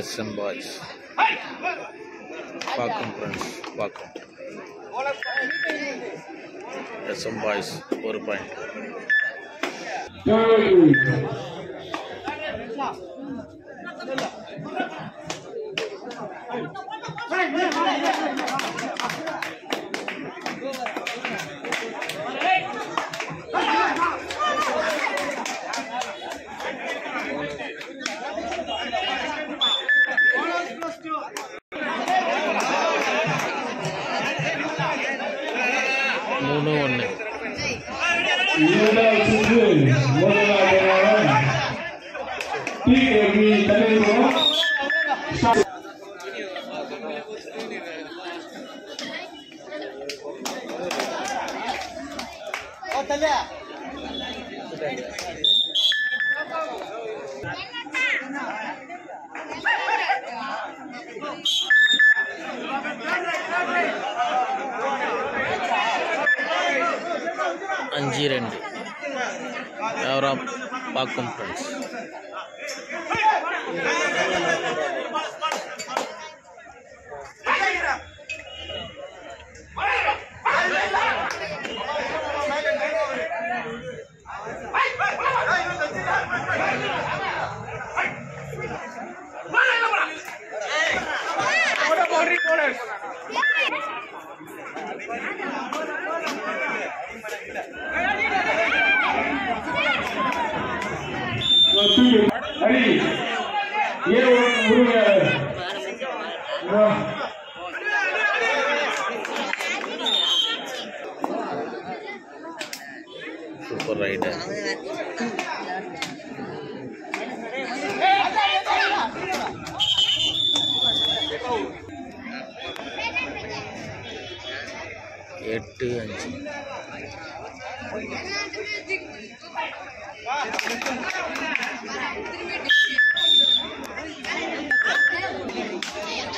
SM boys பார்க்கும் friends பார்க்கும் SM boys ஒரு point Hey, hey, hey, hey, hey. മൂന്ന് ഒന്ന് Yeah. அஞ்சு ரெண்டு. யாரா பார்க்கும் ஃப்ரெண்ட்ஸ் அடி சூப்பர் ரைடர் எட்டு அஞ்சு.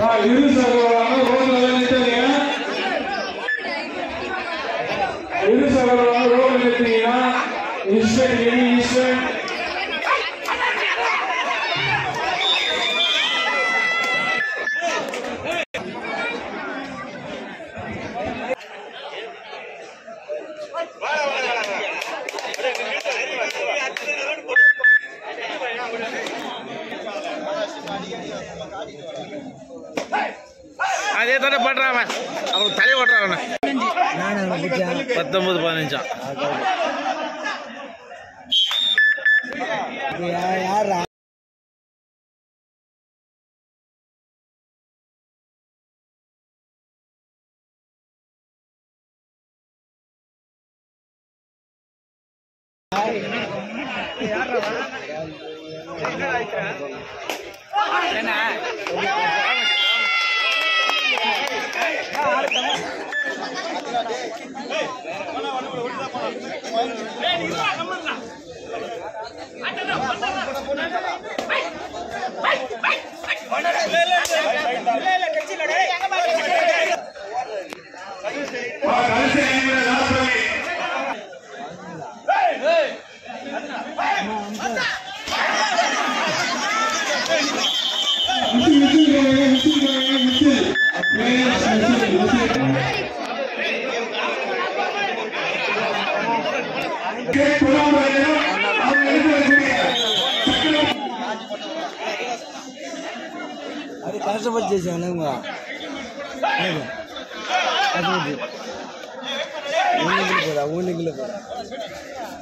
இரு சகோதரங்க ரோட்ல நிறுத்தீங்க இரு சகோதரங்க ரோட்ல நிறுத்தீங்கன்னா ஈஸ்வன் எலி அதே தானே பண்றான் அவன். அவன் தலை ஓட்டுறான் பத்தொன்பது பதினஞ்சா. கடைசி अरे कहाँ से बच जैसे आने हुआ? वो निकल पड़ा वो निकल पड़ा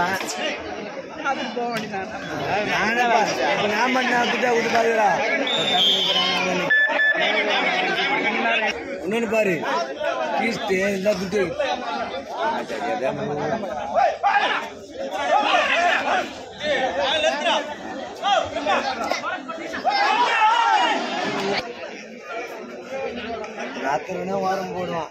இருப்பேன் நான் பண்ணிட்டா இன்னொன்று பாரு ஈஸ்ட் எல்லாம் குத்து. ராத்திரினா வாரம் போடுவான்.